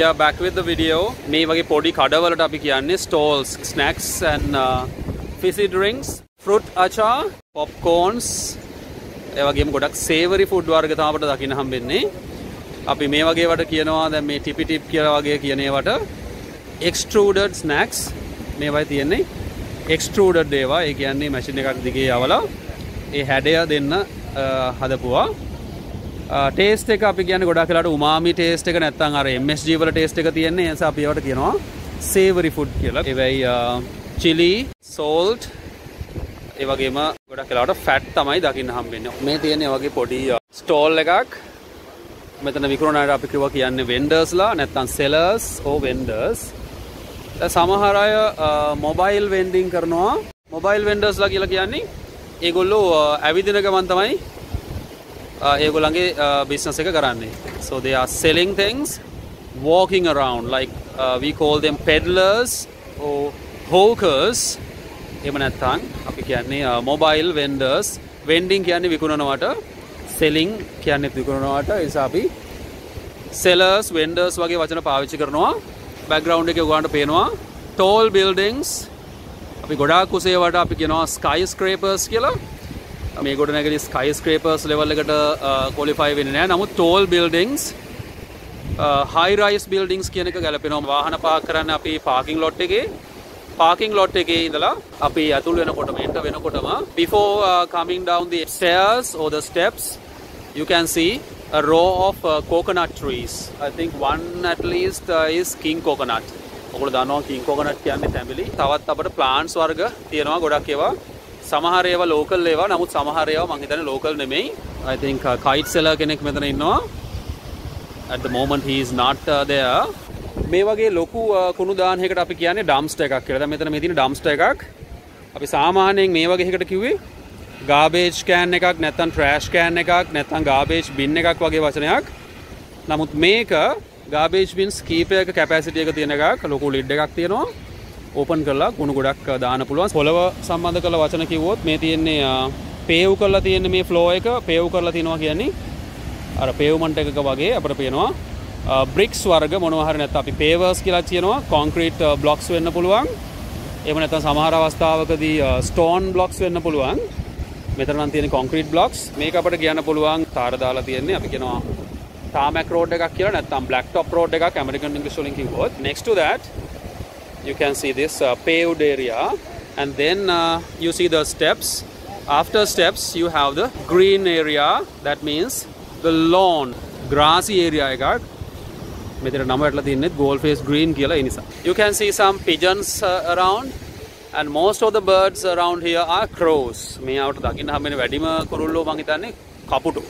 we are back with the video. මේ වගේ පොඩි කඩවලට අපි කියන්නේ stalls snacks and uh, fizzy drinks fruit achar popcorns. ඒ වගේම ගොඩක් savory food වර්ග තමයි අපිට දකින්න හම්බෙන්නේ. අපි මේ වගේ වට කියනවා දැන් මේ tippy tip කියලා වගේ කියන ඒවට extruded snacks. මේවයි තියෙන්නේ. extruded ඒවා. ඒ කියන්නේ මැෂින් එකක් දිගේ යවලා ඒ හැඩය දෙන්න uh, හදපුවා. Uh, ටේස්ට එක අපි කියන ගොඩක් කලාට උමාමි ටේස්ට එක නැත්තන් අර MSG වල ටේස්ට එක තියෙන්නේ ඒ නිසා අපි ඒවට කියනවා සේවරි ෆුඩ් කියලා. ඒවයි uh, චිලි, සෝල්ට් ඒ වගේම ගොඩක් කලාට ෆැට් තමයි දකින්න හම්බෙන්නේ. මේ තියෙන්නේ වගේ පොඩි uh, ස්ටෝල් එකක්. මෙතන විකුණනට අපි කිව්වා කියන්නේ වෙන්ඩර්ස්ලා නැත්තම් සෙලර්ස් ඕ වෙන්ඩර්ස්. සමහර අය මොබයිල් වෙන්ඩින් කරනවා. මොබයිල් වෙන්ඩර්ස්ලා කියලා කියන්නේ ඒගොල්ලෝ ඇවිදින ගමන් තමයි ඒගොල්ලන්ගේ uh, බිස්නස් එක කරන්නේ. So they are selling things walking around like uh, we call them peddlers or hawkers. එහෙම නැත්නම් අපි කියන්නේ මොබයිල් වෙන්ඩර්ස් වෙන්ඩින් කියන්නේ විකුණනවට සෙලිං කියන්නේ විකුණනවට. ඒ නිසා අපි sellers vendors වගේ වචන පාවිච්චි කරනවා. බෑග්ග්‍රවුන්ඩ් එකේ ඔයගොල්ලන්ට පේනවා. Tall buildings. අපි ගොඩාක් උසේවට අපි කියනවා skyscrapers කියලා. මේ ගොඩ නැගලි ස්කයි ස්ක්‍රේපර්ස් ලෙවල් එකට uh, කොලිෆයි වෙන නෑ. නමුත් ටෝල් බිල්ඩිංස් හයිරයිස් බිල්ඩිංස් කියනක ගැලපෙනවා. වාහන පාක් කරන්න අපි පාකින් ලොට් එකේ. පාකින් ලොට් එකේ ඉඳලා අපි ඇතුල් වෙනකොටම එන්ට වෙනකොටම before uh, coming down the stairs or the steps you can see a row of uh, coconut trees. I think one at least uh, is king coconut. ඔගොල්ලෝ දන්නවා king coconut කියන්නේ තැඹිලි. තවත් අපිට plants වර්ග තියෙනවා ගොඩක් ඒවා. සමහර ඒවා ලෝකල් ඒවා නමුත් සමහර ඒවා මං හිතන්නේ ලෝකල් නෙමෙයි I think uh, kite seller කෙනෙක් මෙතන ඉන්නවා at the moment he is not uh, there මේ වගේ ලොකු uh, කුණු දාහයකට අපි කියන්නේ ඩම්ස්ටර් එකක් කියලා. දැන් මෙතන මේ තියෙන ඩම්ස්ටර් එකක් අපි සාමාන්‍යයෙන් මේ වගේ එකකට කිව්වේ ගාබේජ් කෑන් එකක් නැත්නම් ට්‍රෑෂ් කෑන් එකක් නැත්නම් ගාබේජ් බින් එකක් වගේ වචනයක්. නමුත් මේක ගාබේජ් බින්ස් කීපයක කැපැසිටි එක තියෙන එකක් ලොකු ලිඩ් එකක් තියෙනවා. ඕපන් කරලා කුණු ගොඩක් දාන්න පුළුවන්. පොළව සම්බන්ධ කරලා වචන කිව්වොත් මේ තියෙන්නේ පේව් කරලා තියෙන මේ ෆ්ලෝ එක පේව් කරලා තියෙනවා කියන්නේ අර පේව්මන්ට් එකක වගේ අපිට පේනවා. බ්‍රික්ස් වර්ග මොනවා හරි නැත්නම් අපි පේවර්ස් කියලා කියනවා. කොන්ක්‍රීට් බ්ලොක්ස් වෙන්න පුළුවන්. එහෙම නැත්නම් සමහර අවස්ථාවකදී ස්ටෝන් බ්ලොක්ස් වෙන්න පුළුවන්. මෙතන නම් තියෙන කොන්ක්‍රීට් බ්ලොක්ස් මේක අපිට කියන්න පුළුවන් තාර දාලා තියෙන්නේ. අපි කියනවා ටාමැක් රෝඩ් එකක් කියලා නැත්නම් බ්ලැක් ටොප් රෝඩ් එකක් ඇමරිකන් ඉංග්‍රීසි වලින් කිව්වොත්. Next to that you can see this uh, paved area and then uh, you see the steps after steps you have the green area that means the lawn grassy area එකක් මෙතන නම වැටලා තින්නේ gold face green කියලා ඒ නිසා you can see some pigeons uh, around and most of the birds around here are crows මේ ආවට දකින්න හැමෙන වැඩිම කුරුල්ලෝ මං හිතන්නේ කපුටු